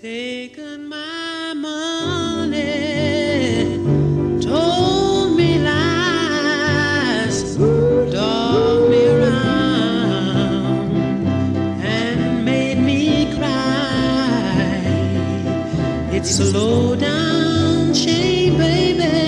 Taken my money, told me lies, dogged me around, and made me cry. It's slow down, shame, baby.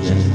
oxygen.